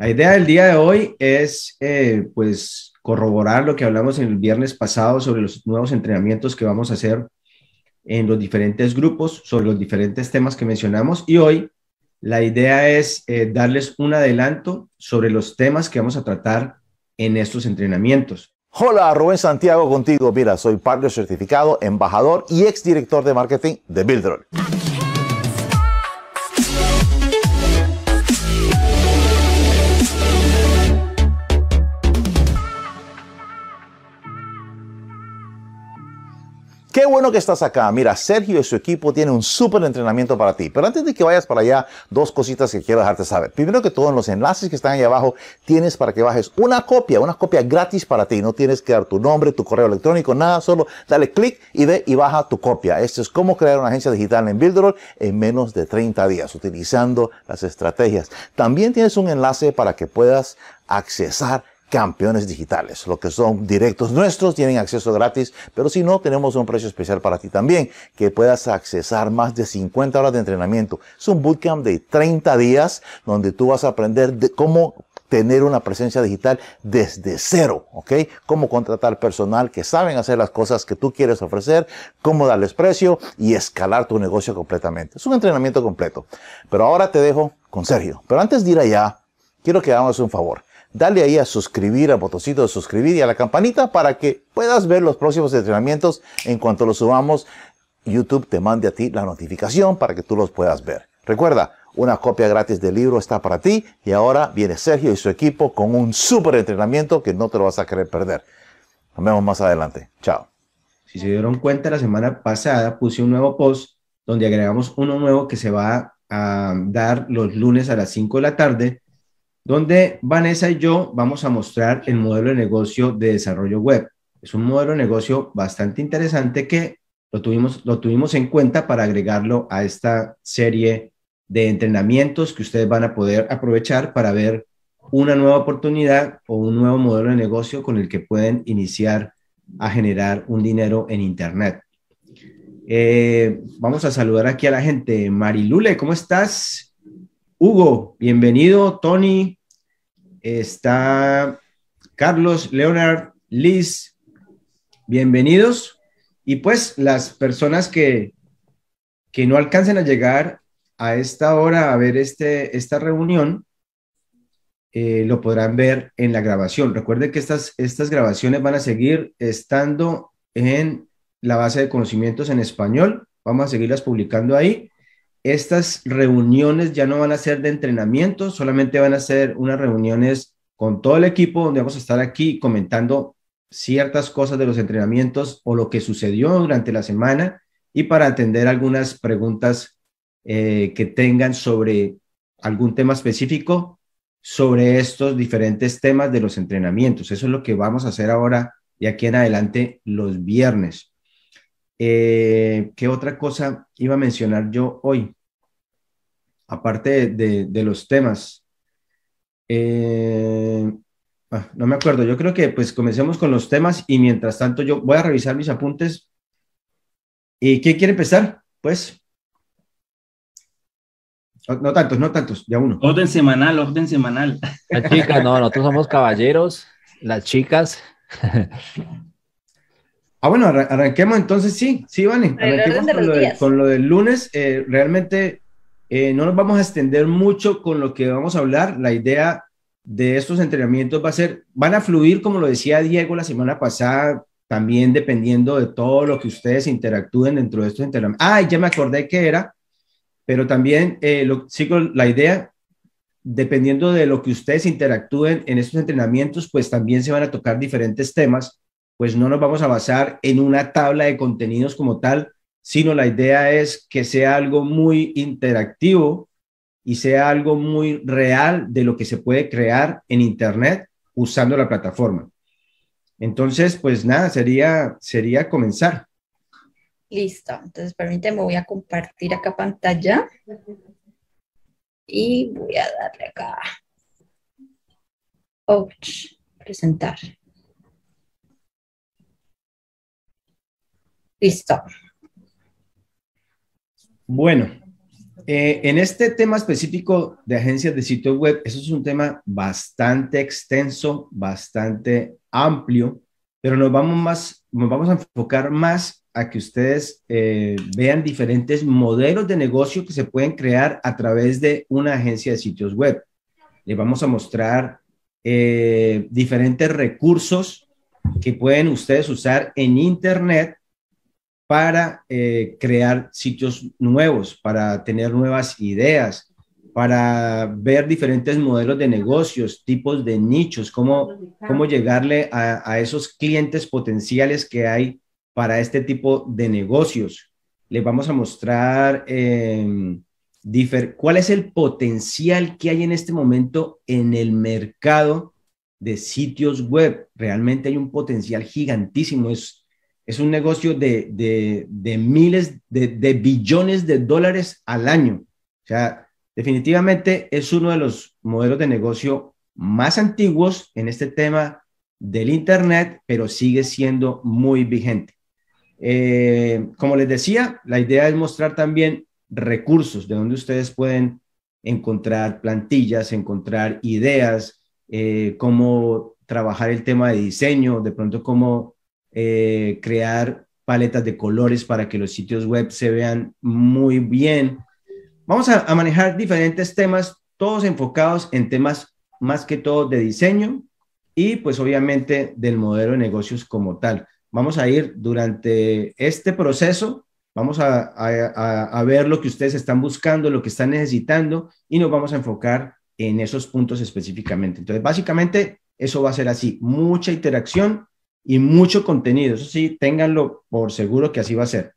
La idea del día de hoy es, eh, pues, corroborar lo que hablamos en el viernes pasado sobre los nuevos entrenamientos que vamos a hacer en los diferentes grupos, sobre los diferentes temas que mencionamos. Y hoy la idea es eh, darles un adelanto sobre los temas que vamos a tratar en estos entrenamientos. Hola, Rubén Santiago contigo. Mira, soy partner certificado, embajador y exdirector de marketing de Builder. Qué bueno que estás acá. Mira, Sergio y su equipo tienen un súper entrenamiento para ti. Pero antes de que vayas para allá, dos cositas que quiero dejarte saber. Primero que todo, en los enlaces que están ahí abajo, tienes para que bajes una copia, una copia gratis para ti. No tienes que dar tu nombre, tu correo electrónico, nada. Solo dale clic y ve y baja tu copia. Esto es cómo crear una agencia digital en Builderall en menos de 30 días, utilizando las estrategias. También tienes un enlace para que puedas accesar campeones digitales. Lo que son directos nuestros tienen acceso gratis, pero si no, tenemos un precio especial para ti también, que puedas accesar más de 50 horas de entrenamiento. Es un bootcamp de 30 días donde tú vas a aprender de cómo tener una presencia digital desde cero, ¿ok? Cómo contratar personal que saben hacer las cosas que tú quieres ofrecer, cómo darles precio y escalar tu negocio completamente. Es un entrenamiento completo. Pero ahora te dejo con Sergio. Pero antes de ir allá, quiero que hagamos un favor dale ahí a suscribir, al botoncito de suscribir y a la campanita para que puedas ver los próximos entrenamientos en cuanto los subamos. YouTube te mande a ti la notificación para que tú los puedas ver. Recuerda, una copia gratis del libro está para ti y ahora viene Sergio y su equipo con un súper entrenamiento que no te lo vas a querer perder. Nos vemos más adelante. Chao. Si se dieron cuenta, la semana pasada puse un nuevo post donde agregamos uno nuevo que se va a dar los lunes a las 5 de la tarde donde Vanessa y yo vamos a mostrar el modelo de negocio de desarrollo web. Es un modelo de negocio bastante interesante que lo tuvimos, lo tuvimos en cuenta para agregarlo a esta serie de entrenamientos que ustedes van a poder aprovechar para ver una nueva oportunidad o un nuevo modelo de negocio con el que pueden iniciar a generar un dinero en Internet. Eh, vamos a saludar aquí a la gente. Marilule, ¿cómo estás? Hugo, bienvenido. Tony, está Carlos, Leonard, Liz, bienvenidos. Y pues las personas que, que no alcancen a llegar a esta hora a ver este, esta reunión, eh, lo podrán ver en la grabación. Recuerden que estas, estas grabaciones van a seguir estando en la base de conocimientos en español. Vamos a seguirlas publicando ahí estas reuniones ya no van a ser de entrenamiento, solamente van a ser unas reuniones con todo el equipo donde vamos a estar aquí comentando ciertas cosas de los entrenamientos o lo que sucedió durante la semana y para atender algunas preguntas eh, que tengan sobre algún tema específico sobre estos diferentes temas de los entrenamientos. Eso es lo que vamos a hacer ahora de aquí en adelante los viernes. Eh, ¿Qué otra cosa iba a mencionar yo hoy? Aparte de, los temas. Eh, ah, no me acuerdo, yo creo que pues comencemos con los temas y mientras tanto yo voy a revisar mis apuntes. ¿Y quién quiere empezar? Pues. No, tantos, no tantos, ya uno. Orden semanal, orden semanal. Las chicas, no, nosotros somos caballeros, las chicas. Ah, bueno, arranquemos entonces, sí, sí, vale. Arranquemos con lo, del lunes. Eh, realmente eh, no nos vamos a extender mucho con lo que vamos a hablar. La idea de estos entrenamientos va a ser, van a fluir, como lo decía Diego la semana pasada, también dependiendo de todo lo que ustedes interactúen dentro de estos entrenamientos. Ah, ya me acordé que era, pero también eh, lo, sigo la idea, dependiendo de lo que ustedes interactúen en estos entrenamientos, pues también se van a tocar diferentes temas pues no nos vamos a basar en una tabla de contenidos como tal, sino la idea es que sea algo muy interactivo y sea algo muy real de lo que se puede crear en Internet usando la plataforma. Entonces, pues nada, sería, sería comenzar. Listo, entonces permíteme, voy a compartir acá pantalla y voy a darle acá. Oh, presentar. Listo. Bueno, Eh, en este tema específico de agencias de sitios web, eso es un tema bastante extenso, bastante amplio, pero nos vamos, más, nos vamos a enfocar más a que ustedes eh, vean diferentes modelos de negocio que se pueden crear a través de una agencia de sitios web. Les vamos a mostrar eh, diferentes recursos que pueden ustedes usar en Internet para eh, crear sitios nuevos, para tener nuevas ideas, para ver diferentes modelos de negocios, tipos de nichos, cómo, cómo llegarle a, esos clientes potenciales que hay para este tipo de negocios. Les vamos a mostrar em, cuál es el potencial que hay en este momento en el mercado de sitios web. Realmente hay un potencial gigantísimo. Es un negocio de, de, miles, de, de, billones de dólares al año. O sea, definitivamente es uno de los modelos de negocio más antiguos en este tema del Internet, pero sigue siendo muy vigente. Eh, como les decía, la idea es mostrar también recursos de donde ustedes pueden encontrar plantillas, encontrar ideas, eh, cómo trabajar el tema de diseño, de pronto cómo eh, crear paletas de colores para que los sitios web se vean muy bien. Vamos a, manejar diferentes temas, todos enfocados en temas más que todo de diseño y pues obviamente del modelo de negocios como tal. Vamos a ir durante este proceso Vamos a, ver lo que ustedes están buscando, lo que están necesitando y nos vamos a enfocar en esos puntos específicamente. Entonces, básicamente, eso va a ser así, mucha interacción y mucho contenido. Eso sí, ténganlo por seguro que así va a ser.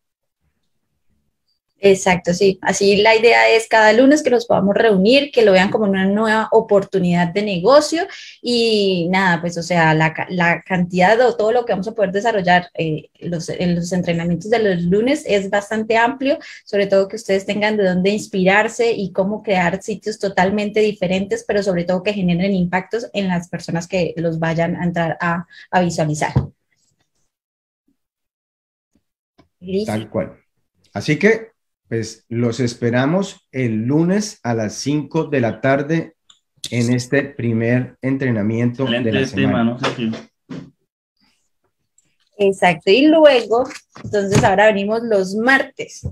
Exacto, sí. Así la idea es cada lunes que los podamos reunir, que lo vean como una nueva oportunidad de negocio y nada, pues o sea, la, la cantidad de todo lo que vamos a poder desarrollar eh, los, en los entrenamientos de los lunes es bastante amplio, sobre todo que ustedes tengan de dónde inspirarse y cómo crear sitios totalmente diferentes, pero sobre todo que generen impactos en las personas que los vayan a entrar a, a visualizar. Tal cual. Así que pues los esperamos el lunes a las 5 de la tarde en este primer entrenamiento de la semana. Exacto, y luego, entonces ahora venimos los martes.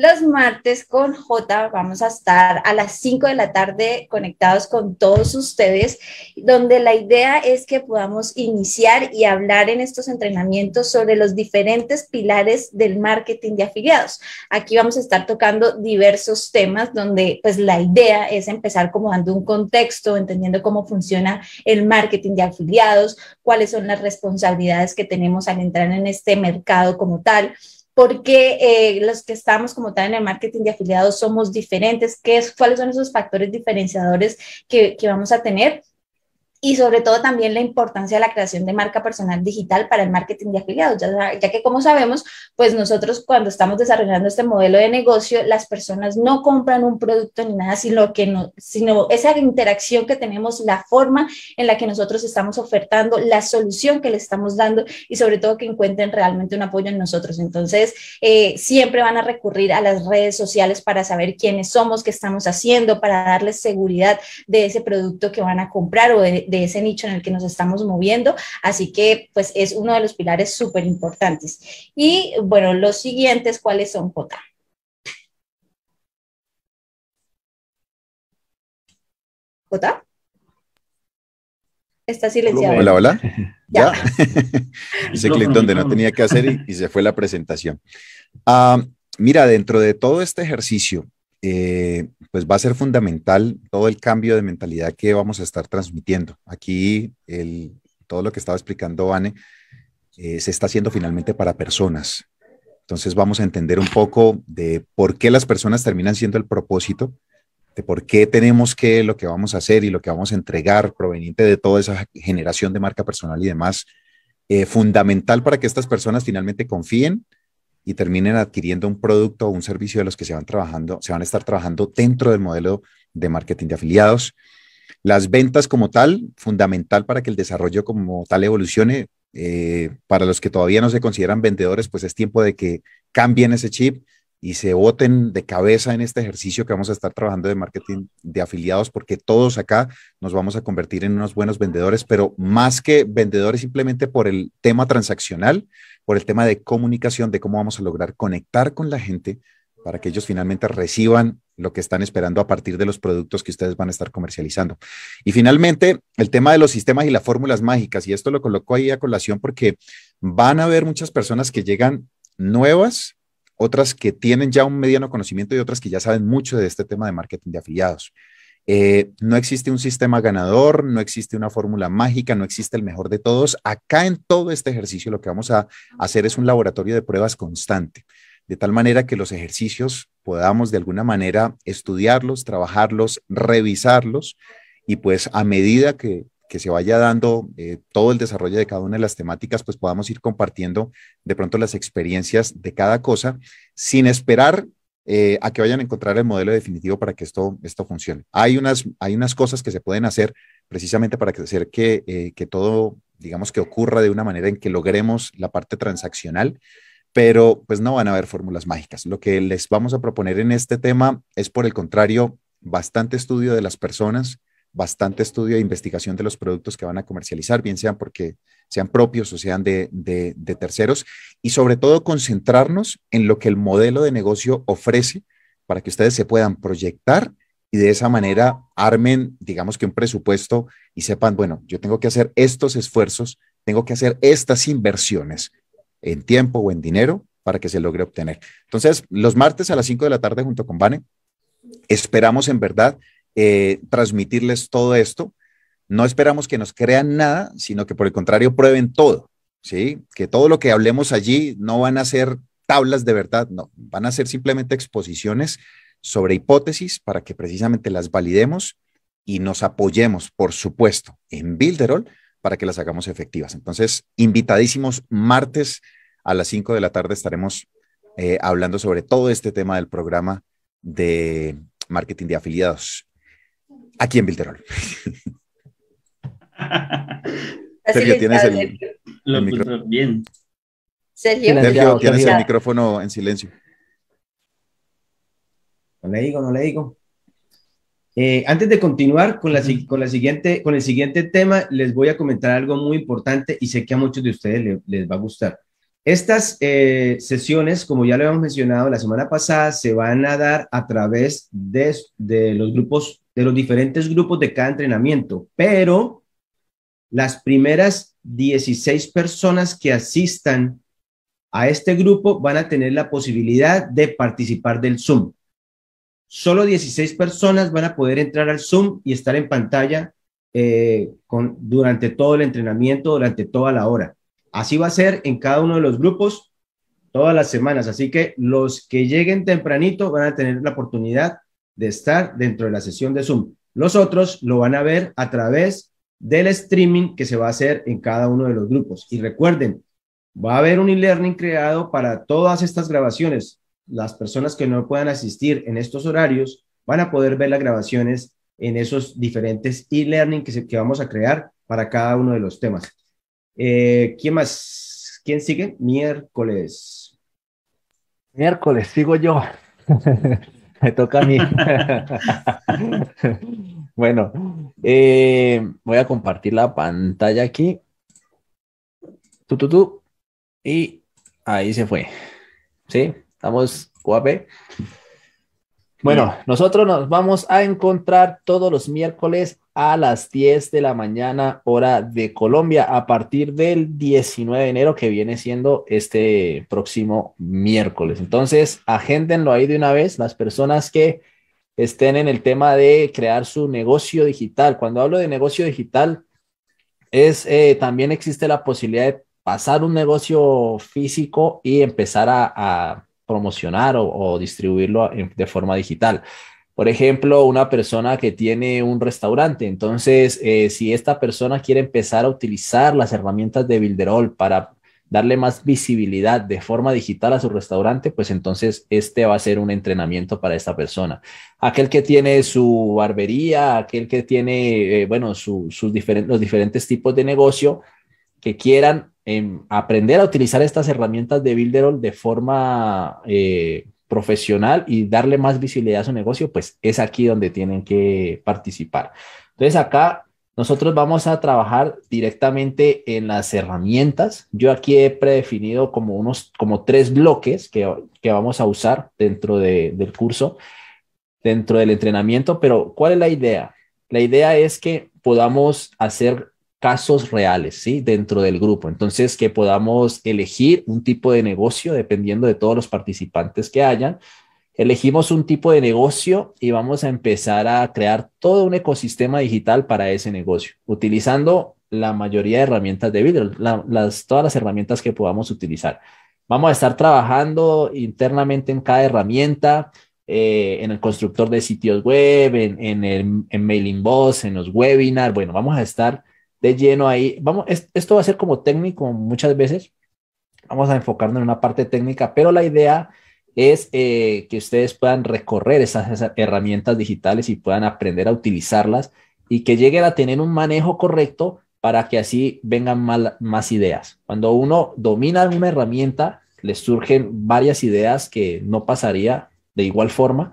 Los martes con J vamos a estar a las 5 de la tarde conectados con todos ustedes, donde la idea es que podamos iniciar y hablar en estos entrenamientos sobre los diferentes pilares del marketing de afiliados. Aquí vamos a estar tocando diversos temas donde pues la idea es empezar como dando un contexto, entendiendo cómo funciona el marketing de afiliados, cuáles son las responsabilidades que tenemos al entrar en este mercado como tal porque eh, los que estamos como tal en el marketing de afiliados somos diferentes, ¿Qué es, cuáles son esos factores diferenciadores que, que vamos a tener y sobre todo también la importancia de la creación de marca personal digital para el marketing de afiliados, ya, que como sabemos, pues nosotros cuando estamos desarrollando este modelo de negocio, las personas no compran un producto ni nada, sino que no, sino esa interacción que tenemos, la forma en la que nosotros estamos ofertando, la solución que le estamos dando y sobre todo que encuentren realmente un apoyo en nosotros. Entonces, eh, siempre van a recurrir a las redes sociales para saber quiénes somos, qué estamos haciendo, para darles seguridad de ese producto que van a comprar o de, de ese nicho en el que nos estamos moviendo. Así que, pues, es uno de los pilares súper importantes. Y bueno, los siguientes, ¿cuáles son, J? J. Está silenciado. Hola, hola. Ya. Ese clic donde no tenía que hacer y, se fue la presentación. Ah, mira, dentro de todo este ejercicio, eh, pues va a ser fundamental todo el cambio de mentalidad que vamos a estar transmitiendo. Aquí todo lo que estaba explicando Vane eh, se está haciendo finalmente para personas. Entonces vamos a entender un poco de por qué las personas terminan siendo el propósito, de por qué tenemos que lo que vamos a hacer y lo que vamos a entregar proveniente de toda esa generación de marca personal y demás, eh, fundamental para que estas personas finalmente confíen y terminen adquiriendo un producto o un servicio de los que se van trabajando, se van a estar trabajando dentro del modelo de marketing de afiliados. Las ventas como tal, fundamental para que el desarrollo como tal evolucione. Eh, para los que todavía no se consideran vendedores, pues es tiempo de que cambien ese chip y se voten de cabeza en este ejercicio que vamos a estar trabajando de marketing de afiliados, porque todos acá nos vamos a convertir en unos buenos vendedores, pero más que vendedores simplemente por el tema transaccional, por el tema de comunicación, de cómo vamos a lograr conectar con la gente para que ellos finalmente reciban lo que están esperando a partir de los productos que ustedes van a estar comercializando. Y finalmente, el tema de los sistemas y las fórmulas mágicas, y esto lo coloco ahí a colación porque van a haber muchas personas que llegan nuevas otras que tienen ya un mediano conocimiento y otras que ya saben mucho de este tema de marketing de afiliados. Eh, no existe un sistema ganador, no existe una fórmula mágica, no existe el mejor de todos. Acá en todo este ejercicio lo que vamos a hacer es un laboratorio de pruebas constante, de tal manera que los ejercicios podamos de alguna manera estudiarlos, trabajarlos, revisarlos y pues a medida que se vaya dando eh, todo el desarrollo de cada una de las temáticas, pues podamos ir compartiendo de pronto las experiencias de cada cosa sin esperar eh, a que vayan a encontrar el modelo definitivo para que esto, esto funcione. Hay unas, hay unas cosas que se pueden hacer precisamente para hacer que, eh, que todo, digamos, que ocurra de una manera en que logremos la parte transaccional, pero pues no van a haber fórmulas mágicas. Lo que les vamos a proponer en este tema es, por el contrario, bastante estudio de las personas, bastante estudio e investigación de los productos que van a comercializar, bien sean porque sean propios o sean de, terceros, y sobre todo concentrarnos en lo que el modelo de negocio ofrece para que ustedes se puedan proyectar y de esa manera armen, digamos que un presupuesto y sepan, bueno, yo tengo que hacer estos esfuerzos, tengo que hacer estas inversiones en tiempo o en dinero para que se logre obtener. Entonces, los martes a las 5 de la tarde junto con Vane, esperamos en verdad eh, transmitirles todo esto. No esperamos que nos crean nada, sino que por el contrario prueben todo, ¿sí? Que todo lo que hablemos allí no van a ser tablas de verdad, no, van a ser simplemente exposiciones sobre hipótesis para que precisamente las validemos y nos apoyemos, por supuesto, en Builderall para que las hagamos efectivas. Entonces, invitadísimos, martes a las 5 de la tarde estaremos eh, hablando sobre todo este tema del programa de marketing de afiliados aquí en Bilderol. Sergio, tienes el, micrófono. Bien. Sergio, Sergio tienes el micrófono en silencio. No le digo, no le digo. Eh, antes de continuar con, la, con, la siguiente, con el siguiente tema, les voy a comentar algo muy importante y sé que a muchos de ustedes les va a gustar. Estas eh, sesiones, como ya lo habíamos mencionado la semana pasada, se van a dar a través de, de los grupos de los diferentes grupos de cada entrenamiento, pero las primeras 16 personas que asistan a este grupo van a tener la posibilidad de participar del Zoom. Solo 16 personas van a poder entrar al Zoom y estar en pantalla eh, con, durante todo el entrenamiento, durante toda la hora. Así va a ser en cada uno de los grupos todas las semanas. Así que los que lleguen tempranito van a tener la oportunidad de estar dentro de la sesión de Zoom. Los otros lo van a ver a través del streaming que se va a hacer en cada uno de los grupos. Y recuerden, va a haber un e-learning creado para todas estas grabaciones. Las personas que no puedan asistir en estos horarios van a poder ver las grabaciones en esos diferentes e-learning que, vamos a crear para cada uno de los temas. Eh, ¿Quién más? ¿Quién sigue? Miércoles. Miércoles, sigo yo. Me toca a mí. bueno, eh, voy a compartir la pantalla aquí. Tú, tú, tú. Y ahí se fue. ¿Sí? Estamos guape. Bueno, nosotros nos vamos a encontrar todos los miércoles a las 10 de la mañana, hora de Colombia, a partir del 19 de enero, que viene siendo este próximo miércoles. Entonces, agéndenlo ahí de una vez, las personas que estén en el tema de crear su negocio digital. Cuando hablo de negocio digital, es eh, también existe la posibilidad de pasar un negocio físico y empezar a promocionar o, distribuirlo de forma digital. Por ejemplo, una persona que tiene un restaurante, entonces, eh, si esta persona quiere empezar a utilizar las herramientas de Builderall para darle más visibilidad de forma digital a su restaurante, pues entonces este va a ser un entrenamiento para esta persona. Aquel que tiene su barbería, aquel que tiene, eh, bueno, sus diferentes, los diferentes tipos de negocio que quieran aprender a utilizar estas herramientas de Builderall de forma, eh, profesional y darle más visibilidad a su negocio, pues es aquí donde tienen que participar. Entonces acá nosotros vamos a trabajar directamente en las herramientas. Yo aquí he predefinido como unos, como tres bloques que, vamos a usar dentro del curso, dentro del entrenamiento, pero ¿cuál es la idea? La idea es que podamos hacer casos reales, ¿sí? Dentro del grupo. Entonces, que podamos elegir un tipo de negocio dependiendo de todos los participantes que hayan. Elegimos un tipo de negocio y vamos a empezar a crear todo un ecosistema digital para ese negocio, utilizando la mayoría de herramientas de las, todas las herramientas que podamos utilizar. Vamos a estar trabajando internamente en cada herramienta, eh, en el constructor de sitios web, en, en, el, en Mailing Boss, en los webinars. Bueno, vamos a estar de lleno ahí. Vamos, esto va a ser como técnico muchas veces. Vamos a enfocarnos en una parte técnica, pero la idea es eh, que ustedes puedan recorrer esas, herramientas digitales y puedan aprender a utilizarlas y que lleguen a tener un manejo correcto para que así vengan más ideas. Cuando uno domina una herramienta, les surgen varias ideas que no pasaría de igual forma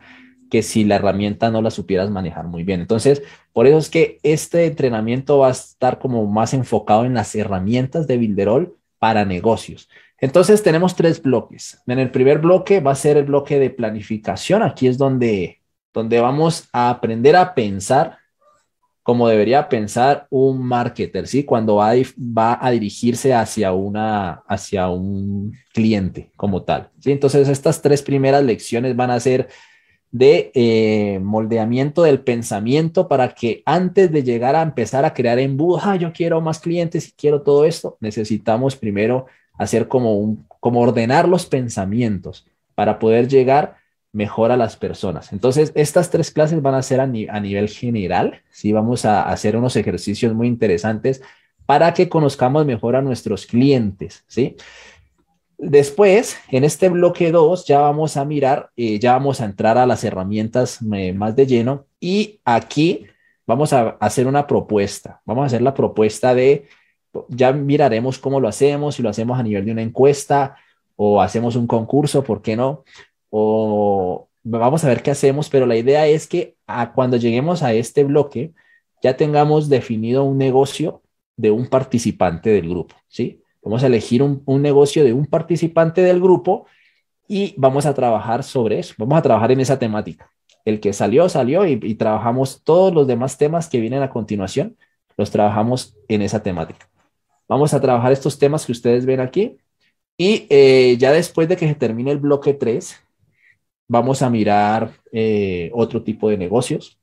que si la herramienta no la supieras manejar muy bien. Entonces, por eso es que este entrenamiento va a estar como más enfocado en las herramientas de Builderall para negocios. Entonces, tenemos tres bloques. En el primer bloque va a ser el bloque de planificación. Aquí es donde, donde vamos a aprender a pensar como debería pensar un marketer, ¿sí? Cuando va a, va a dirigirse hacia, una, hacia un cliente como tal, ¿sí? Entonces, estas tres primeras lecciones van a ser de eh, moldeamiento del pensamiento para que antes de llegar a empezar a crear embudos, ah, yo quiero más clientes y quiero todo esto, necesitamos primero hacer como un, como ordenar los pensamientos para poder llegar mejor a las personas. Entonces, estas tres clases van a ser a, nivel general, ¿sí? Vamos a hacer unos ejercicios muy interesantes para que conozcamos mejor a nuestros clientes, ¿sí? Después, en este bloque 2, ya vamos a mirar, eh, ya vamos a entrar a las herramientas eh, más de lleno y aquí vamos a hacer una propuesta. Vamos a hacer la propuesta de, ya miraremos cómo lo hacemos, si lo hacemos a nivel de una encuesta o hacemos un concurso, ¿por qué no? O vamos a ver qué hacemos, pero la idea es que cuando lleguemos a este bloque ya tengamos definido un negocio de un participante del grupo, ¿sí? Vamos a elegir un, negocio de un participante del grupo y vamos a trabajar sobre eso. Vamos a trabajar en esa temática. El que salió, salió y, trabajamos todos los demás temas que vienen a continuación, los trabajamos en esa temática. Vamos a trabajar estos temas que ustedes ven aquí y eh, ya después de que se termine el bloque 3, vamos a mirar eh, otro tipo de negocios.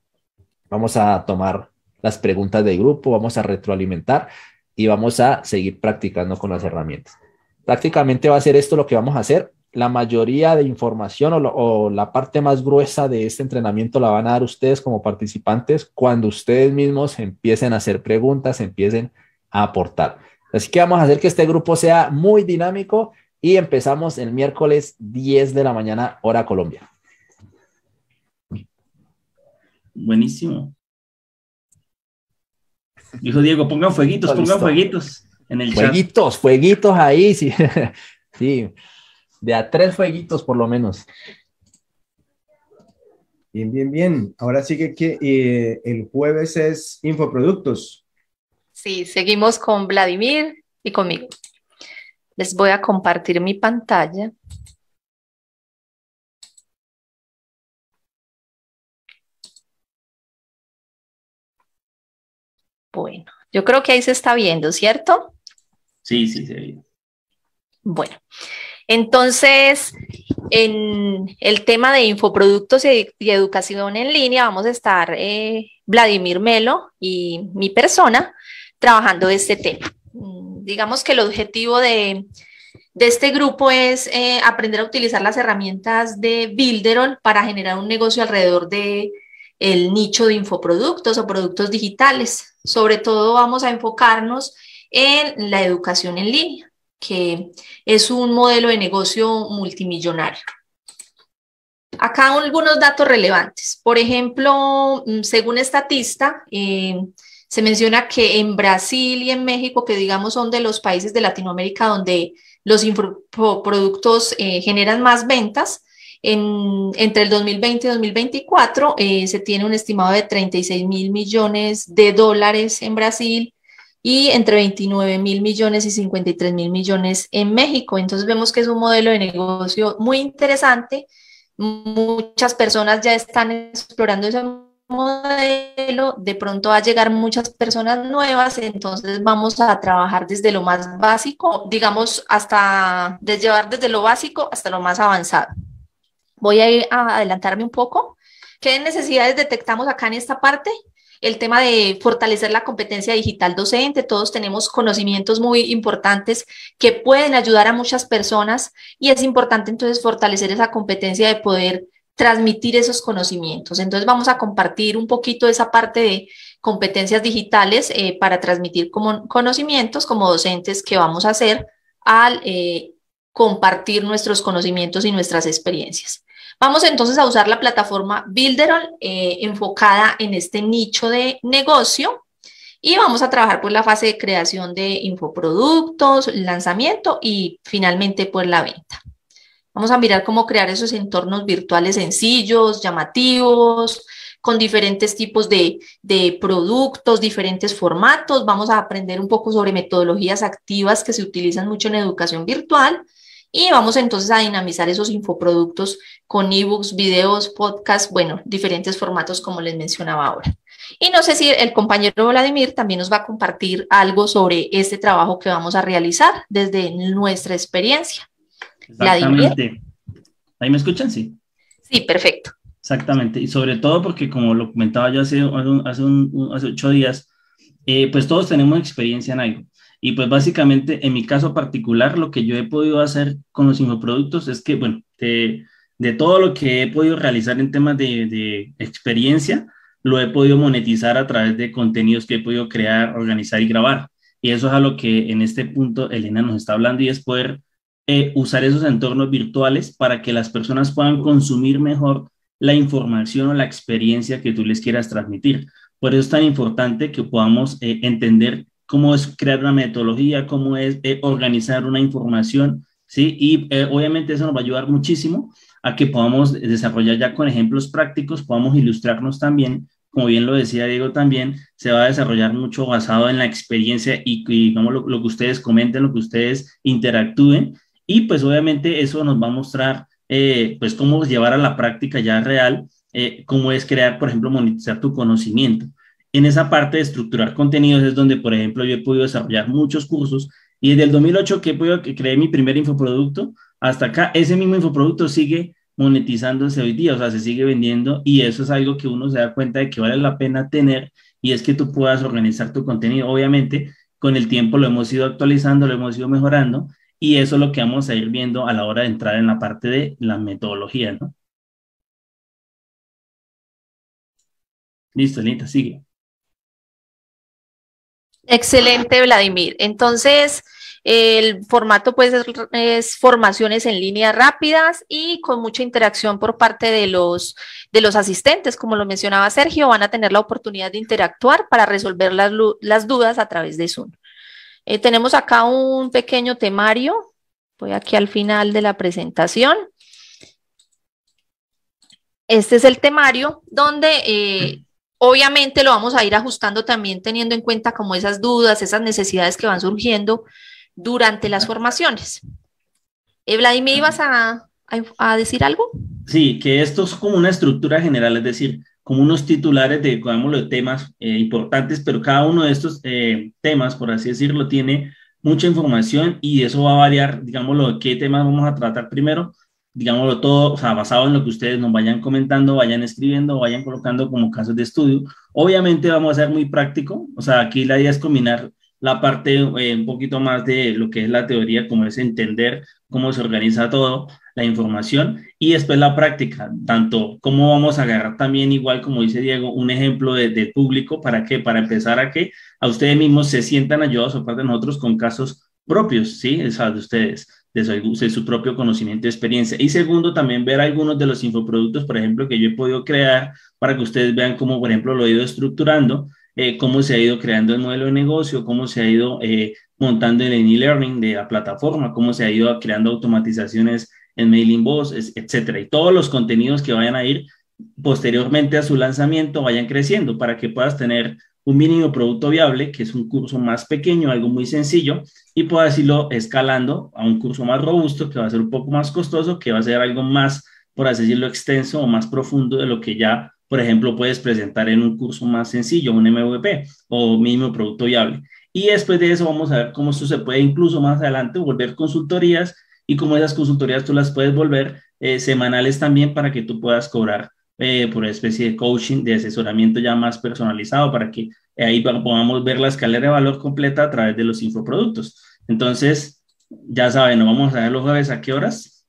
Vamos a tomar las preguntas del grupo, vamos a retroalimentar y vamos a seguir practicando con las herramientas. Prácticamente va a ser esto lo que vamos a hacer. La mayoría de información o, la parte más gruesa de este entrenamiento la van a dar ustedes como participantes cuando ustedes mismos empiecen a hacer preguntas, empiecen a aportar. Así que vamos a hacer que este grupo sea muy dinámico y empezamos el miércoles 10 de la mañana, hora Colombia. Buenísimo. Dijo Diego, pongan fueguitos, pongan fueguitos en el chat. Fueguitos, fueguitos ahí, sí. sí, de a tres fueguitos por lo menos. Bien, bien, bien. Ahora sí que, eh, el jueves es infoproductos. Sí, seguimos con Vladimir y conmigo. Les voy a compartir mi pantalla. Bueno, yo creo que ahí se está viendo, ¿cierto? Sí, sí, se ve. Bueno, entonces, en el tema de infoproductos y, educación en línea, vamos a estar eh, Vladimir Melo y mi persona trabajando este tema. Mm, digamos que el objetivo de, este grupo es eh, aprender a utilizar las herramientas de Builderall para generar un negocio alrededor de el nicho de infoproductos o productos digitales. Sobre todo vamos a enfocarnos en la educación en línea, que es un modelo de negocio multimillonario. Acá algunos datos relevantes. Por ejemplo, mm, según Estatista, eh, se menciona que en Brasil y en México, que digamos son de los países de Latinoamérica donde los infoproductos eh, generan más ventas, entre el 2020 y 2024 eh, se tiene un estimado de 36 mil millones de dólares en Brasil y entre 29 mil millones y 53 mil millones en México. Entonces vemos que es un modelo de negocio muy interesante. Muchas personas ya están explorando ese modelo, de pronto va a llegar muchas personas nuevas, entonces vamos a trabajar desde lo más básico, digamos, hasta, llevar desde lo básico hasta lo más avanzado. Voy a, adelantarme un poco. ¿Qué necesidades detectamos acá en esta parte? el tema de fortalecer la competencia digital docente. Todos tenemos conocimientos muy importantes que pueden ayudar a muchas personas y es importante entonces fortalecer esa competencia de poder transmitir esos conocimientos. Entonces vamos a compartir un poquito esa parte de competencias digitales eh, para transmitir como conocimientos como docentes que vamos a hacer al eh, compartir nuestros conocimientos y nuestras experiencias. Vamos entonces a usar la plataforma Builderall eh, enfocada en este nicho de negocio y vamos a trabajar por la fase de creación de infoproductos, lanzamiento y finalmente por la venta. Vamos a mirar cómo crear esos entornos virtuales sencillos, llamativos, con diferentes tipos de, de, productos, diferentes formatos. Vamos a aprender un poco sobre metodologías activas que se utilizan mucho en educación virtual. Y vamos entonces a dinamizar esos infoproductos con ebooks, videos, podcasts, bueno, diferentes formatos como les mencionaba ahora. Y no sé si el compañero Vladimir también nos va a compartir algo sobre este trabajo que vamos a realizar desde nuestra experiencia. Exactamente. ¿Ahí me escuchan? Sí. Sí, perfecto. Exactamente. Y sobre todo porque, como lo comentaba yo hace, hace, hace ocho días, eh, pues todos tenemos experiencia en algo. Y pues básicamente, en mi caso particular, lo que yo he podido hacer con los infoproductos es que, bueno, de, de todo lo que he podido realizar en temas de, de, experiencia, lo he podido monetizar a través de contenidos que he podido crear, organizar y grabar. Y eso es a lo que en este punto Elena nos está hablando y es poder eh, usar esos entornos virtuales para que las personas puedan consumir mejor la información o la experiencia que tú les quieras transmitir. Por eso es tan importante que podamos eh, entender cómo es crear una metodología, cómo es eh, organizar una información, ¿sí? Y obviamente eso nos va a ayudar muchísimo a que podamos desarrollar ya con ejemplos prácticos, podamos ilustrarnos también, como bien lo decía Diego también, se va a desarrollar mucho basado en la experiencia y, lo, lo, que ustedes comenten, lo que ustedes interactúen, y pues obviamente eso nos va a mostrar eh, pues cómo llevar a la práctica ya real, eh, cómo es crear, por ejemplo, monetizar tu conocimiento. En esa parte de estructurar contenidos es donde, por ejemplo, yo he podido desarrollar muchos cursos y desde el 2008 que he podido que creé mi primer infoproducto hasta acá, ese mismo infoproducto sigue monetizándose hoy día, o sea, se sigue vendiendo y eso es algo que uno se da cuenta de que vale la pena tener y es que tú puedas organizar tu contenido. Obviamente, con el tiempo lo hemos ido actualizando, lo hemos ido mejorando y eso es lo que vamos a ir viendo a la hora de entrar en la parte de la metodología, ¿no? Listo, Lita, sigue. Excelente, Vladimir. Entonces, el formato pues es, formaciones en línea rápidas y con mucha interacción por parte de los, de los asistentes. Como lo mencionaba Sergio, van a tener la oportunidad de interactuar para resolver las, las dudas a través de Zoom. Eh, tenemos acá un pequeño temario. Voy aquí al final de la presentación. Este es el temario donde eh, obviamente lo vamos a ir ajustando también teniendo en cuenta como esas dudas, esas necesidades que van surgiendo durante las formaciones. Eh, Vladimir, ¿ibas a, a, decir algo? Sí, que esto es como una estructura general, es decir, como unos titulares de, de temas eh, importantes, pero cada uno de estos eh, temas, por así decirlo, tiene mucha información y eso va a variar, digámoslo, qué temas vamos a tratar primero, digámoslo todo, o sea, basado en lo que ustedes nos vayan comentando, vayan escribiendo, vayan colocando como casos de estudio. Obviamente vamos a ser muy práctico, o sea, aquí la idea es combinar la parte eh, un poquito más de lo que es la teoría, como es entender cómo se organiza todo, la información y después la práctica, tanto cómo vamos a agarrar también igual como dice Diego, un ejemplo de, público para que, para empezar a que a ustedes mismos se sientan ayudados o parte de nosotros con casos propios, ¿sí? O sea, de ustedes, de su, de su propio conocimiento y experiencia. Y segundo, también ver algunos de los infoproductos, por ejemplo, que yo he podido crear para que ustedes vean cómo, por ejemplo, lo he ido estructurando, eh, cómo se ha ido creando el modelo de negocio, cómo se ha ido eh, montando el e-learning de la plataforma, cómo se ha ido creando automatizaciones en Mailing Boss, etcétera. Y todos los contenidos que vayan a ir posteriormente a su lanzamiento vayan creciendo para que puedas tener un mínimo producto viable, que es un curso más pequeño, algo muy sencillo, y puedas irlo escalando a un curso más robusto, que va a ser un poco más costoso, que va a ser algo más, por así decirlo, extenso o más profundo de lo que ya, por ejemplo, puedes presentar en un curso más sencillo, un MVP o mínimo producto viable. Y después de eso vamos a ver cómo esto se puede incluso más adelante volver consultorías y cómo esas consultorías tú las puedes volver eh, semanales también para que tú puedas cobrar eh, por una especie de coaching, de asesoramiento ya más personalizado para que ahí podamos ver la escalera de valor completa a través de los infoproductos. Entonces, ya saben, nos vamos a ver los jueves a qué horas.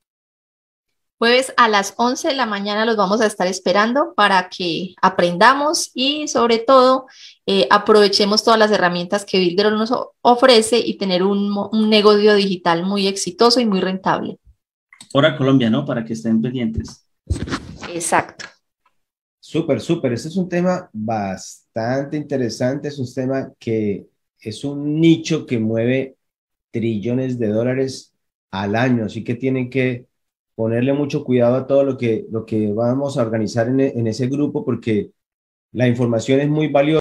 Jueves a las 11 de la mañana los vamos a estar esperando para que aprendamos y sobre todo eh, aprovechemos todas las herramientas que Builder nos ofrece y tener un, un negocio digital muy exitoso y muy rentable. Hora Colombia, ¿no? Para que estén pendientes. Exacto. Súper, súper. Este es un tema bastante interesante. Es un tema que es un nicho que mueve trillones de dólares al año. Así que tienen que ponerle mucho cuidado a todo lo que, lo que vamos a organizar en, en ese grupo porque la información es muy valiosa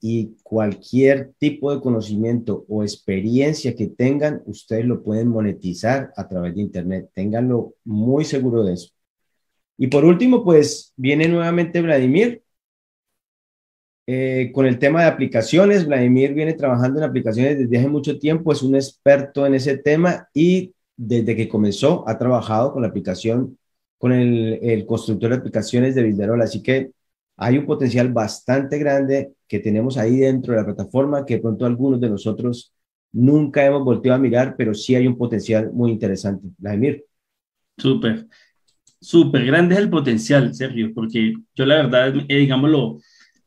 y cualquier tipo de conocimiento o experiencia que tengan, ustedes lo pueden monetizar a través de Internet. Ténganlo muy seguro de eso. Y por último, pues viene nuevamente Vladimir eh, con el tema de aplicaciones. Vladimir viene trabajando en aplicaciones desde hace mucho tiempo, es un experto en ese tema y desde que comenzó ha trabajado con la aplicación, con el, constructor de aplicaciones de Bilderol. Así que hay un potencial bastante grande que tenemos ahí dentro de la plataforma que pronto algunos de nosotros nunca hemos volteado a mirar, pero sí hay un potencial muy interesante. Vladimir. Súper súper grande es el potencial, Sergio, porque yo la verdad, eh, digámoslo,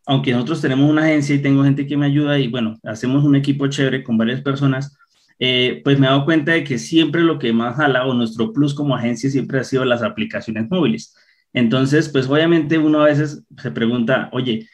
aunque nosotros tenemos una agencia y tengo gente que me ayuda y bueno, hacemos un equipo chévere con varias personas, eh, pues me he dado cuenta de que siempre lo que más jala o nuestro plus como agencia siempre ha sido las aplicaciones móviles. Entonces, pues obviamente uno a veces se pregunta, oye,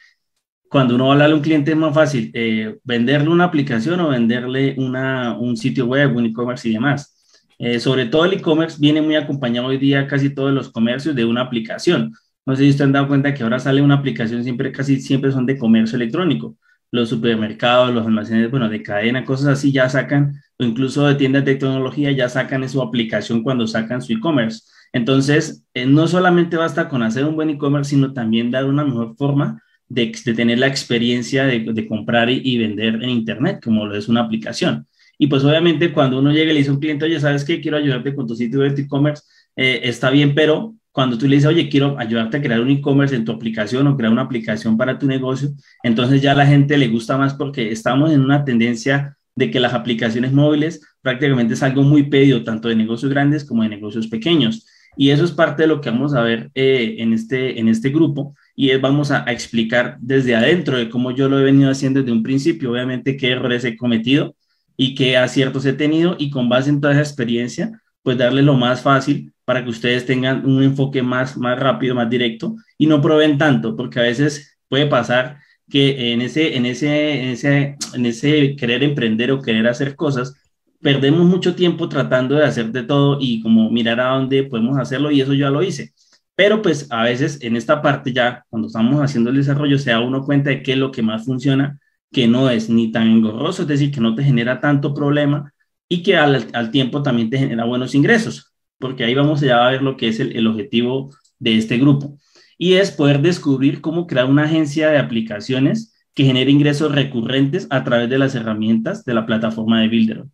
cuando uno va a hablarle a un cliente es más fácil eh, venderle una aplicación o venderle una, un sitio web, un e-commerce y demás. Eh, sobre todo el e-commerce viene muy acompañado hoy día casi todos los comercios de una aplicación. No sé si ustedes han dado cuenta que ahora sale una aplicación, siempre, casi siempre son de comercio electrónico. Los supermercados, los almacenes, bueno, de cadena, cosas así ya sacan, o incluso de tiendas de tecnología ya sacan su aplicación cuando sacan su e-commerce. Entonces, eh, no solamente basta con hacer un buen e-commerce, sino también dar una mejor forma de, tener la experiencia de, comprar y, y, vender en Internet, como lo es una aplicación. Y pues obviamente cuando uno llega y le dice a un cliente, oye, ¿sabes qué? Quiero ayudarte con tu sitio de e-commerce, eh, está bien, pero cuando tú le dices, oye, quiero ayudarte a crear un e-commerce en tu aplicación o crear una aplicación para tu negocio, entonces ya a la gente le gusta más porque estamos en una tendencia de que las aplicaciones móviles prácticamente es algo muy pedido, tanto de negocios grandes como de negocios pequeños. Y eso es parte de lo que vamos a ver eh, en, este, en este grupo y vamos a, a, explicar desde adentro de cómo yo lo he venido haciendo desde un principio, obviamente qué errores he cometido, y qué aciertos he tenido y con base en toda esa experiencia, pues darle lo más fácil para que ustedes tengan un enfoque más, más rápido, más directo y no prueben tanto, porque a veces puede pasar que en ese, en ese, en ese, en ese querer emprender o querer hacer cosas, perdemos mucho tiempo tratando de hacer de todo y como mirar a dónde podemos hacerlo y eso ya lo hice. Pero pues a veces en esta parte ya, cuando estamos haciendo el desarrollo, se da uno cuenta de qué es lo que más funciona que no es ni tan engorroso, es decir, que no te genera tanto problema y que al, al tiempo también te genera buenos ingresos, porque ahí vamos a ver lo que es el, el objetivo de este grupo. Y es poder descubrir cómo crear una agencia de aplicaciones que genere ingresos recurrentes a través de las herramientas de la plataforma de Builder.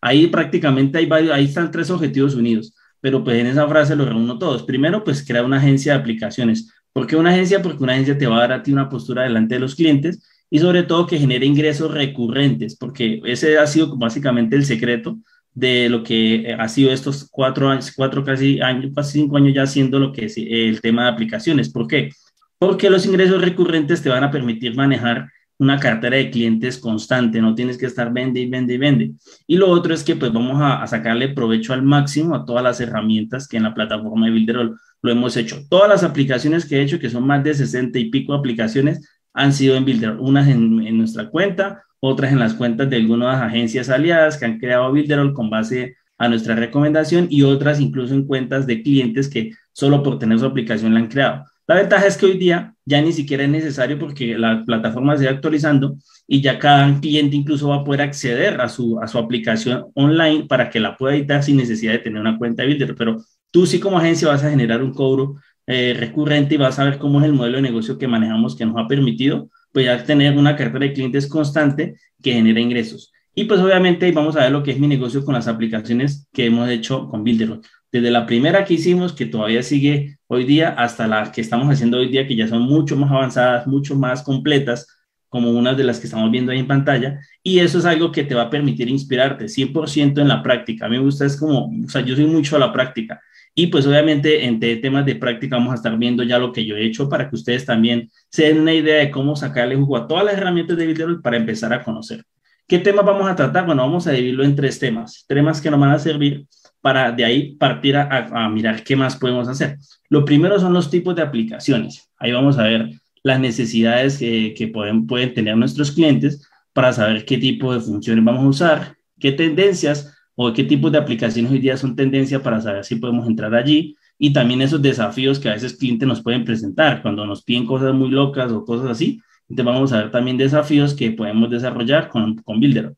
Ahí prácticamente hay varios, ahí están tres objetivos unidos, pero pues en esa frase los reúno todos. Primero, pues crear una agencia de aplicaciones. ¿Por qué una agencia? Porque una agencia te va a dar a ti una postura delante de los clientes y sobre todo que genere ingresos recurrentes, porque ese ha sido básicamente el secreto de lo que ha sido estos cuatro años, cuatro casi años, casi cinco años ya haciendo lo que es el tema de aplicaciones. ¿Por qué? Porque los ingresos recurrentes te van a permitir manejar una cartera de clientes constante, no tienes que estar vende y vende y vende. Y lo otro es que pues vamos a, a sacarle provecho al máximo a todas las herramientas que en la plataforma de Builderall lo hemos hecho. Todas las aplicaciones que he hecho, que son más de 60 y pico aplicaciones, han sido en Builder, unas en, nuestra cuenta, otras en las cuentas de algunas agencias aliadas que han creado Builderall con base a nuestra recomendación y otras incluso en cuentas de clientes que solo por tener su aplicación la han creado. La ventaja es que hoy día ya ni siquiera es necesario porque la plataforma se va actualizando y ya cada cliente incluso va a poder acceder a su, a su aplicación online para que la pueda editar sin necesidad de tener una cuenta de Builder. Pero tú sí como agencia vas a generar un cobro eh, recurrente y vas a ver cómo es el modelo de negocio que manejamos que nos ha permitido pues ya tener una cartera de clientes constante que genera ingresos. Y pues obviamente vamos a ver lo que es mi negocio con las aplicaciones que hemos hecho con Builder. Desde la primera que hicimos, que todavía sigue hoy día, hasta la que estamos haciendo hoy día, que ya son mucho más avanzadas, mucho más completas, como unas de las que estamos viendo ahí en pantalla. Y eso es algo que te va a permitir inspirarte 100% en la práctica. A mí me gusta, es como, o sea, yo soy mucho a la práctica. Y pues obviamente en temas de práctica vamos a estar viendo ya lo que yo he hecho para que ustedes también se den una idea de cómo sacarle jugo a todas las herramientas de Builder para empezar a conocer. ¿Qué temas vamos a tratar? Bueno, vamos a dividirlo en tres temas, temas que nos van a servir para de ahí partir a, mirar qué más podemos hacer. Lo primero son los tipos de aplicaciones. Ahí vamos a ver las necesidades que, pueden, pueden tener nuestros clientes para saber qué tipo de funciones vamos a usar, qué tendencias o qué tipo de aplicaciones hoy día son tendencia para saber si podemos entrar allí y también esos desafíos que a veces clientes nos pueden presentar cuando nos piden cosas muy locas o cosas así entonces vamos a ver también desafíos que podemos desarrollar con, con Builder.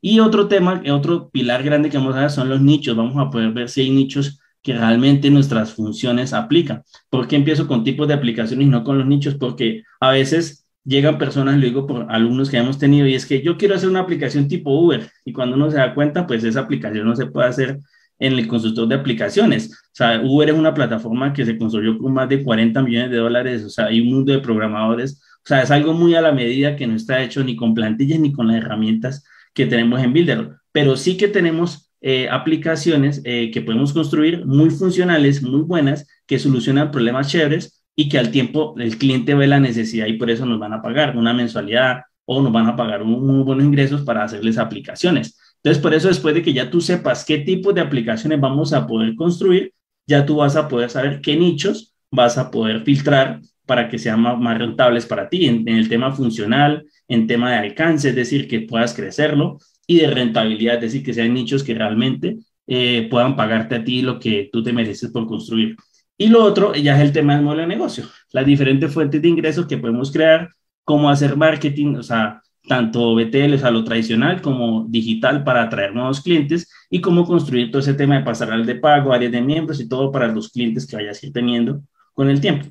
Y otro tema, otro pilar grande que vamos a ver son los nichos. Vamos a poder ver si hay nichos que realmente nuestras funciones aplican. ¿Por qué empiezo con tipos de aplicaciones y no con los nichos? Porque a veces llegan personas, lo digo por alumnos que hemos tenido, y es que yo quiero hacer una aplicación tipo Uber, y cuando uno se da cuenta, pues esa aplicación no se puede hacer en el constructor de aplicaciones. O sea, Uber es una plataforma que se construyó con más de 40 millones de dólares, o sea, hay un mundo de programadores o sea, es algo muy a la medida que no está hecho ni con plantillas ni con las herramientas que tenemos en Builder, pero sí que tenemos eh, aplicaciones eh, que podemos construir muy funcionales, muy buenas, que solucionan problemas chéveres y que al tiempo el cliente ve la necesidad y por eso nos van a pagar una mensualidad o nos van a pagar muy buenos ingresos para hacerles aplicaciones. Entonces, por eso después de que ya tú sepas qué tipo de aplicaciones vamos a poder construir, ya tú vas a poder saber qué nichos vas a poder filtrar para que sean más, rentables para ti en, el tema funcional, en tema de alcance, es decir, que puedas crecerlo, y de rentabilidad, es decir, que sean nichos que realmente eh, puedan pagarte a ti lo que tú te mereces por construir. Y lo otro ya es el tema del modelo de negocio, las diferentes fuentes de ingresos que podemos crear, cómo hacer marketing, o sea, tanto BTL, o sea, lo tradicional como digital para atraer nuevos clientes y cómo construir todo ese tema de pasaral de pago, áreas de miembros y todo para los clientes que vayas a ir teniendo con el tiempo.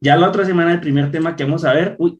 Ya la otra semana el primer tema que vamos a ver uy,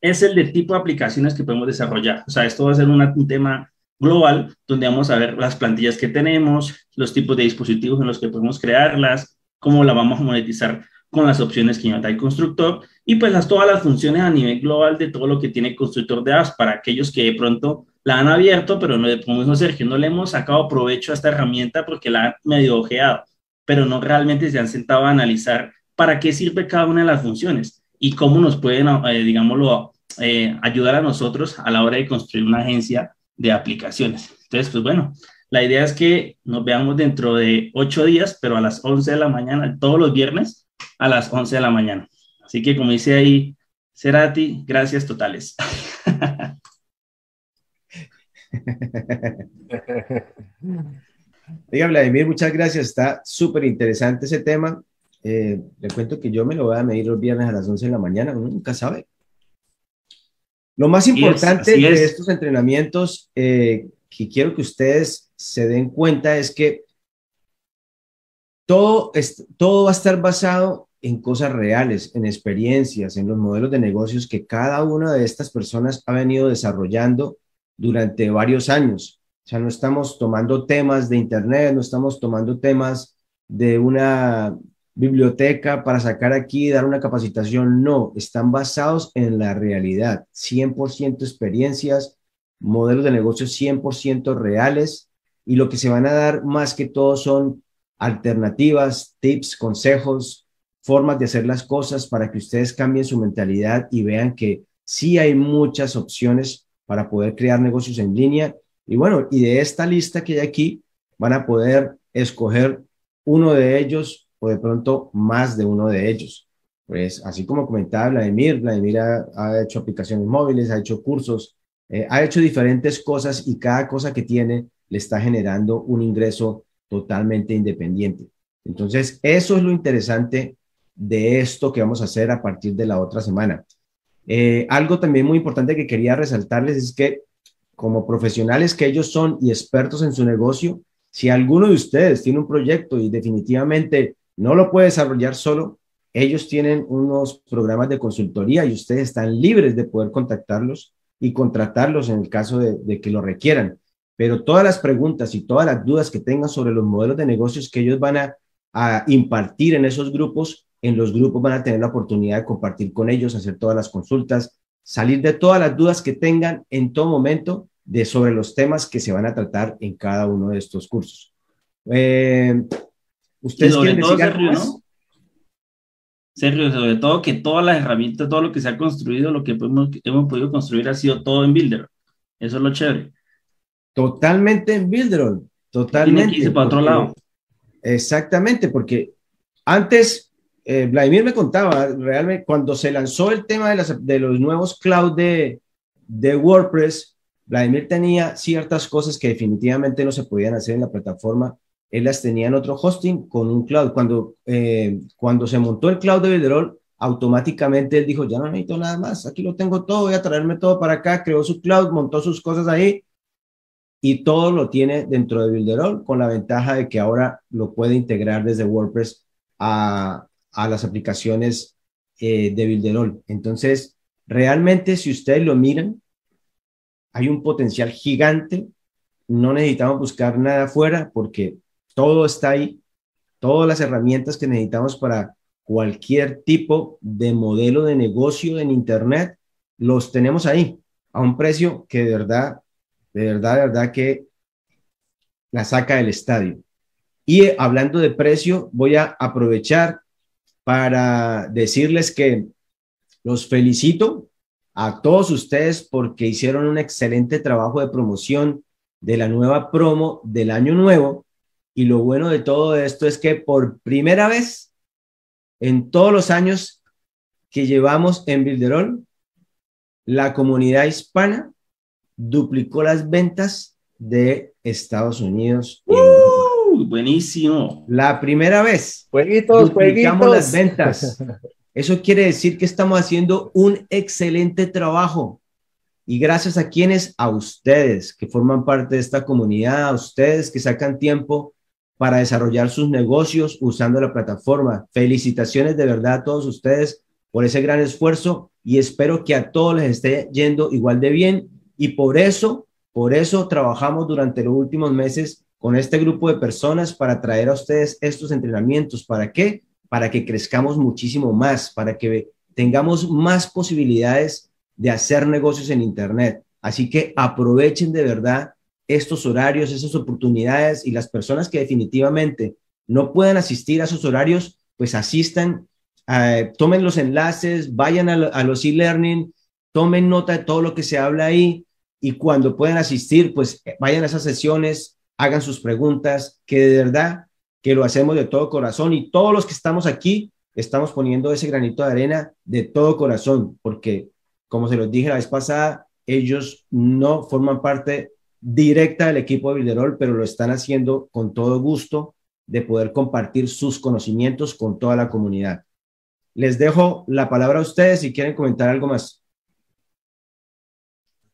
es el de tipo de aplicaciones que podemos desarrollar. O sea, esto va a ser un tema global donde vamos a ver las plantillas que tenemos, los tipos de dispositivos en los que podemos crearlas, cómo la vamos a monetizar con las opciones que nos da el constructor y pues las, todas las funciones a nivel global de todo lo que tiene el constructor de apps para aquellos que de pronto la han abierto, pero no, como dijo Sergio, no le hemos sacado provecho a esta herramienta porque la han medio ojeado, pero no realmente se han sentado a analizar para qué sirve cada una de las funciones y cómo nos pueden, eh, digámoslo, eh, ayudar a nosotros a la hora de construir una agencia de aplicaciones. Entonces, pues bueno, la idea es que nos veamos dentro de ocho días, pero a las 11 de la mañana, todos los viernes a las 11 de la mañana. Así que como dice ahí Cerati, gracias totales. Diga Vladimir, muchas gracias. Está súper interesante ese tema. Eh, le cuento que yo me lo voy a medir los viernes a las 11 de la mañana, uno nunca sabe. Lo más importante de estos entrenamientos eh, que quiero que ustedes se den cuenta es que todo, todo va a estar basado en cosas reales, en experiencias, en los modelos de negocios que cada una de estas personas ha venido desarrollando durante varios años. O sea, no estamos tomando temas de Internet, no estamos tomando temas de una biblioteca para sacar aquí y dar una capacitación. No, están basados en la realidad, 100% experiencias, modelos de negocio 100% reales y lo que se van a dar más que todo son alternativas, tips, consejos, formas de hacer las cosas para que ustedes cambien su mentalidad y vean que sí hay muchas opciones para poder crear negocios en línea. Y bueno, y de esta lista que hay aquí, van a poder escoger uno de ellos o de pronto más de uno de ellos. Pues así como comentaba Vladimir, Vladimir ha, hecho aplicaciones móviles, ha hecho cursos, eh, ha hecho diferentes cosas y cada cosa que tiene le está generando un ingreso totalmente independiente. Entonces, eso es lo interesante de esto que vamos a hacer a partir de la otra semana. Eh, algo también muy importante que quería resaltarles es que como profesionales que ellos son y expertos en su negocio, si alguno de ustedes tiene un proyecto y definitivamente no lo puede desarrollar solo, ellos tienen unos programas de consultoría y ustedes están libres de poder contactarlos y contratarlos en el caso de, que lo requieran. Pero todas las preguntas y todas las dudas que tengan sobre los modelos de negocios que ellos van a, a impartir en esos grupos, en los grupos van a tener la oportunidad de compartir con ellos, hacer todas las consultas, salir de todas las dudas que tengan en todo momento de sobre los temas que se van a tratar en cada uno de estos cursos. Eh, ¿Ustedes quieren decir algo más? Sergio, sobre todo que todas las herramientas, todo lo que se ha construido, lo que hemos, hemos podido construir ha sido todo en Builder. Eso es lo chévere. Totalmente en Builder, totalmente. Tiene para otro lado. Exactamente, porque antes, eh, Vladimir me contaba, realmente, cuando se lanzó el tema de, las, de los nuevos cloud de, de WordPress, Vladimir tenía ciertas cosas que definitivamente no se podían hacer en la plataforma él las tenía en otro hosting con un cloud. Cuando, eh, cuando se montó el cloud de Builderall, automáticamente él dijo, ya no necesito nada más, aquí lo tengo todo, voy a traerme todo para acá, creó su cloud, montó sus cosas ahí y todo lo tiene dentro de Builderall con la ventaja de que ahora lo puede integrar desde WordPress a, a las aplicaciones eh, de Builderall. Entonces, realmente si ustedes lo miran, hay un potencial gigante. No necesitamos buscar nada afuera porque todo está ahí, todas las herramientas que necesitamos para cualquier tipo de modelo de negocio en Internet, los tenemos ahí a un precio que de verdad, de verdad, de verdad que la saca del estadio. Y hablando de precio, voy a aprovechar para decirles que los felicito a todos ustedes porque hicieron un excelente trabajo de promoción de la nueva promo del año nuevo y lo bueno de todo esto es que por primera vez en todos los años que llevamos en Builderall, la comunidad hispana duplicó las ventas de Estados Unidos. Uh, buenísimo. La primera vez. Jueguitos, duplicamos las ventas. Eso quiere decir que estamos haciendo un excelente trabajo. Y gracias a quienes, a ustedes que forman parte de esta comunidad, a ustedes que sacan tiempo para desarrollar sus negocios usando la plataforma. Felicitaciones de verdad a todos ustedes por ese gran esfuerzo y espero que a todos les esté yendo igual de bien y por eso, por eso trabajamos durante los últimos meses con este grupo de personas para traer a ustedes estos entrenamientos. ¿Para qué? Para que crezcamos muchísimo más, para que tengamos más posibilidades de hacer negocios en Internet. Así que aprovechen de verdad estos horarios, esas oportunidades y las personas que definitivamente no puedan asistir a esos horarios, pues asistan, eh, tomen los enlaces, vayan a, los e-learning, tomen nota de todo lo que se habla ahí y cuando puedan asistir, pues vayan a esas sesiones, hagan sus preguntas, que de verdad que lo hacemos de todo corazón y todos los que estamos aquí estamos poniendo ese granito de arena de todo corazón, porque como se los dije la vez pasada, ellos no forman parte directa del equipo de Vilderol, pero lo están haciendo con todo gusto de poder compartir sus conocimientos con toda la comunidad. Les dejo la palabra a ustedes si quieren comentar algo más.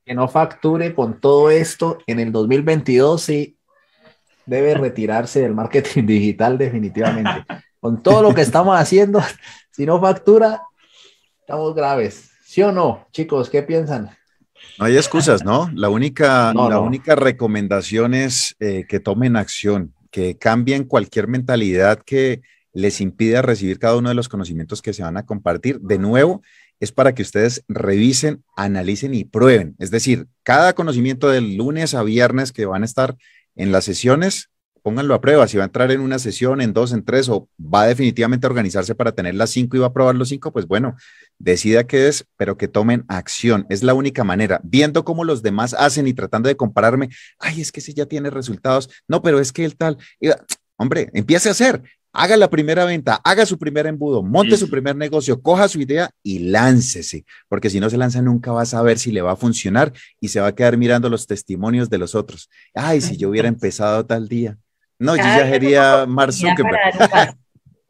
Que no facture con todo esto en el 2022 y debe retirarse del marketing digital definitivamente. Con todo lo que estamos haciendo, si no factura, estamos graves. ¿Sí o no, chicos? ¿Qué piensan? No hay excusas, ¿no? La única, la única recomendación es eh, que tomen acción, que cambien cualquier mentalidad que les impida recibir cada uno de los conocimientos que se van a compartir. De nuevo, es para que ustedes revisen, analicen y prueben. Es decir, cada conocimiento del lunes a viernes que van a estar en las sesiones, pónganlo a prueba. Si va a entrar en una sesión, en dos, en tres, o va definitivamente a organizarse para tener las cinco y va a probar los cinco, pues bueno, decida qué es, pero que tomen acción. Es la única manera. Viendo cómo los demás hacen y tratando de compararme, ay, es que ese ya tiene resultados. No, pero es que el tal, hombre, empiece a hacer. Haga la primera venta, haga su primer embudo, monte su primer negocio, coja su idea y láncese, porque si no se lanza nunca va a saber si le va a funcionar y se va a quedar mirando los testimonios de los otros. Ay, si yo hubiera empezado tal día. No, yo ya sería Mark Zuckerberg.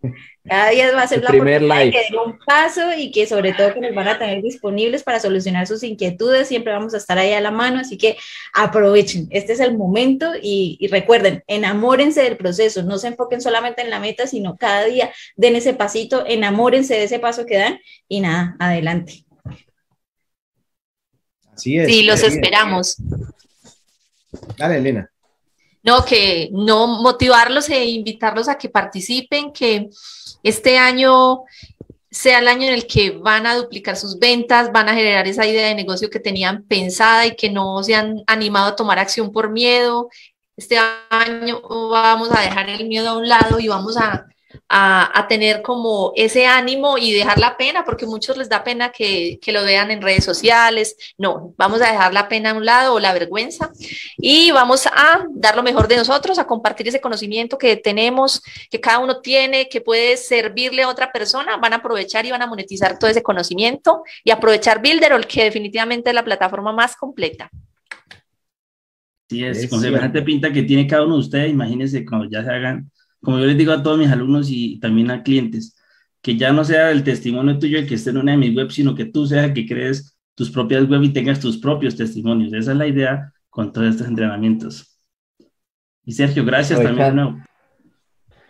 Cada día va a ser la primer live. que den un paso y que sobre todo que nos van a tener disponibles para solucionar sus inquietudes. Siempre vamos a estar ahí a la mano, así que aprovechen. Este es el momento y, y recuerden, enamórense del proceso. No se enfoquen solamente en la meta, sino cada día den ese pasito, enamórense de ese paso que dan y nada, adelante. Así es. Sí, los esperamos. Dale, Elena. No, que no motivarlos e invitarlos a que participen, que este año sea el año en el que van a duplicar sus ventas, van a generar esa idea de negocio que tenían pensada y que no se han animado a tomar acción por miedo. Este año vamos a dejar el miedo a un lado y vamos a a, tener como ese ánimo y dejar la pena, porque muchos les da pena que, que, lo vean en redes sociales. No, vamos a dejar la pena a un lado o la vergüenza y vamos a dar lo mejor de nosotros, a compartir ese conocimiento que tenemos, que cada uno tiene, que puede servirle a otra persona. Van a aprovechar y van a monetizar todo ese conocimiento y aprovechar Builderall, que definitivamente es la plataforma más completa. Sí, es, con semejante pinta que tiene cada uno de ustedes, imagínense cuando ya se hagan como yo les digo a todos mis alumnos y también a clientes, que ya no sea el testimonio tuyo el que esté en una de mis webs, sino que tú seas que crees tus propias web y tengas tus propios testimonios. Esa es la idea con todos estos entrenamientos. Y Sergio, gracias también de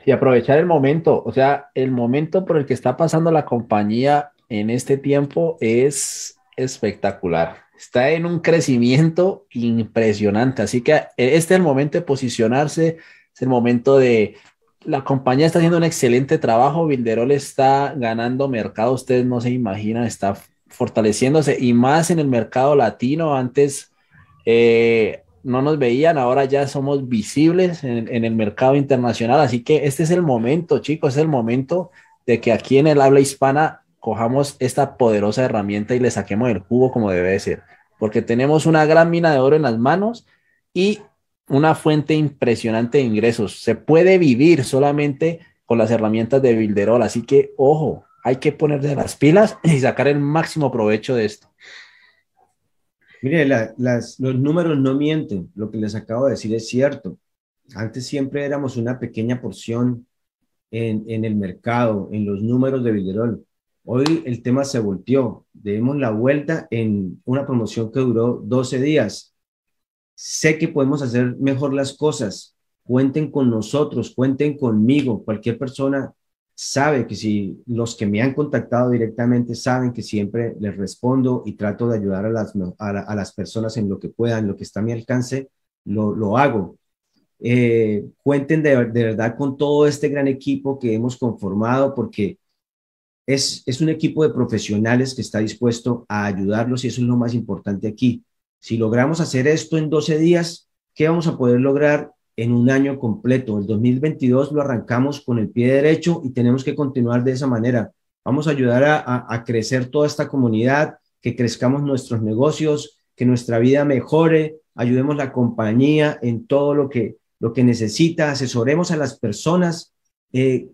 Y aprovechar el momento, o sea, el momento por el que está pasando la compañía en este tiempo es espectacular. Está en un crecimiento impresionante, así que este es el momento de posicionarse, es el momento de la compañía está haciendo un excelente trabajo. Bilderol está ganando mercado, ustedes no se imaginan, está fortaleciéndose y más en el mercado latino. Antes eh, no nos veían, ahora ya somos visibles en, el mercado internacional. Así que este es el momento, chicos, es el momento de que aquí en el habla hispana cojamos esta poderosa herramienta y le saquemos el jugo como debe ser, porque tenemos una gran mina de oro en las manos y una fuente impresionante de ingresos. Se puede vivir solamente con las herramientas de Builderall, así que ojo, hay que ponerse las pilas y sacar el máximo provecho de esto. Mire, los números no mienten, lo que les acabo de decir es cierto. Antes siempre éramos una pequeña porción en, el mercado, en los números de Builderall. Hoy el tema se volteó, demos la vuelta en una promoción que duró 12 días sé que podemos hacer mejor las cosas. Cuenten con nosotros, cuenten conmigo. Cualquier persona sabe que si los que me han contactado directamente saben que siempre les respondo y trato de ayudar a las, a, las personas en lo que puedan, lo que está a mi alcance, lo, lo hago. Eh, cuenten de, de, verdad con todo este gran equipo que hemos conformado porque es, es un equipo de profesionales que está dispuesto a ayudarlos y eso es lo más importante aquí. Si logramos hacer esto en 12 días, ¿qué vamos a poder lograr en un año completo? El 2022 lo arrancamos con el pie derecho y tenemos que continuar de esa manera. Vamos a ayudar a, crecer toda esta comunidad, que crezcamos nuestros negocios, que nuestra vida mejore, ayudemos la compañía en todo lo que, lo que necesita, asesoremos a las personas, eh,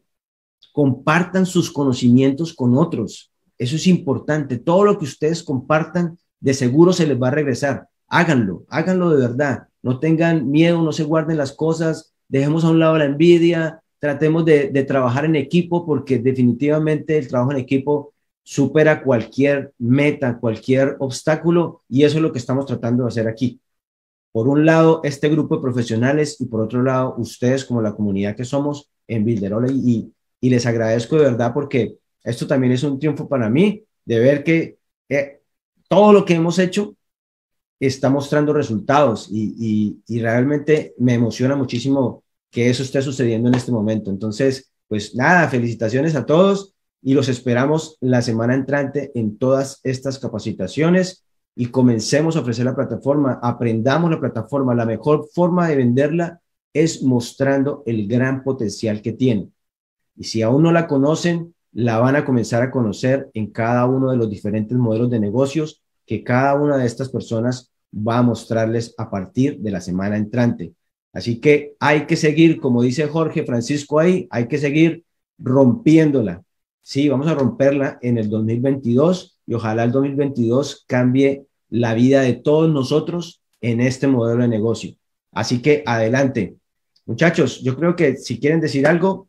compartan sus conocimientos con otros. Eso es importante. Todo lo que ustedes compartan de seguro se les va a regresar. Háganlo, háganlo de verdad. No tengan miedo, no se guarden las cosas, dejemos a un lado la envidia, tratemos de, trabajar en equipo porque definitivamente el trabajo en equipo supera cualquier meta, cualquier obstáculo y eso es lo que estamos tratando de hacer aquí. Por un lado, este grupo de profesionales y por otro lado, ustedes como la comunidad que somos en Builderall y, y les agradezco de verdad porque esto también es un triunfo para mí de ver que eh, todo lo que hemos hecho está mostrando resultados y, realmente me emociona muchísimo que eso esté sucediendo en este momento. Entonces, pues nada, felicitaciones a todos y los esperamos la semana entrante en todas estas capacitaciones y comencemos a ofrecer la plataforma, aprendamos la plataforma. La mejor forma de venderla es mostrando el gran potencial que tiene. Y si aún no la conocen, la van a comenzar a conocer en cada uno de los diferentes modelos de negocios que cada una de estas personas va a mostrarles a partir de la semana entrante. Así que hay que seguir, como dice Jorge Francisco ahí, hay que seguir rompiéndola. Sí, vamos a romperla en el 2022 y ojalá el 2022 cambie la vida de todos nosotros en este modelo de negocio. Así que adelante. Muchachos, yo creo que si quieren decir algo,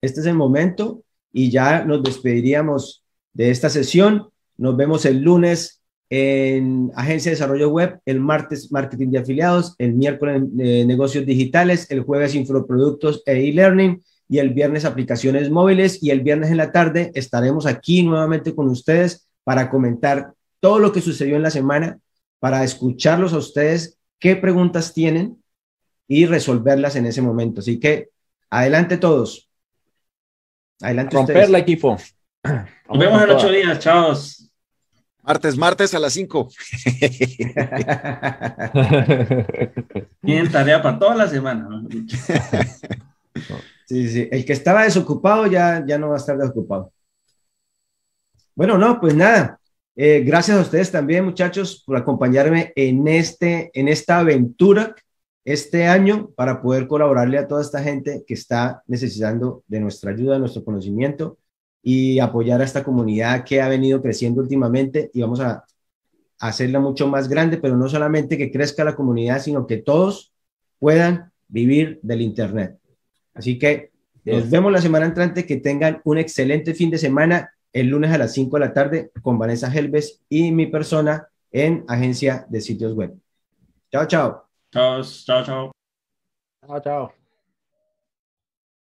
este es el momento y ya nos despediríamos de esta sesión. Nos vemos el lunes en Agencia de Desarrollo Web, el martes Marketing de Afiliados, el miércoles eh, Negocios Digitales, el jueves Infoproductos e e-Learning y el viernes Aplicaciones Móviles y el viernes en la tarde estaremos aquí nuevamente con ustedes para comentar todo lo que sucedió en la semana, para escucharlos a ustedes, qué preguntas tienen y resolverlas en ese momento. Así que adelante todos. Adelante Romperla, equipo. Nos vemos en ocho días. Chao. Martes, martes a las 5. Tienen tarea para toda la semana. sí, sí. El que estaba desocupado ya, ya no va a estar desocupado. Bueno, no, pues nada. Eh, gracias a ustedes también, muchachos, por acompañarme en, este, en esta aventura este año para poder colaborarle a toda esta gente que está necesitando de nuestra ayuda, de nuestro conocimiento y apoyar a esta comunidad que ha venido creciendo últimamente y vamos a hacerla mucho más grande, pero no solamente que crezca la comunidad, sino que todos puedan vivir del Internet. Así que nos vemos la semana entrante, que tengan un excelente fin de semana el lunes a las 5 de la tarde con Vanessa Helves y mi persona en Agencia de Sitios Web. Chao, chao. Chao, chao, chao. Chao, chao.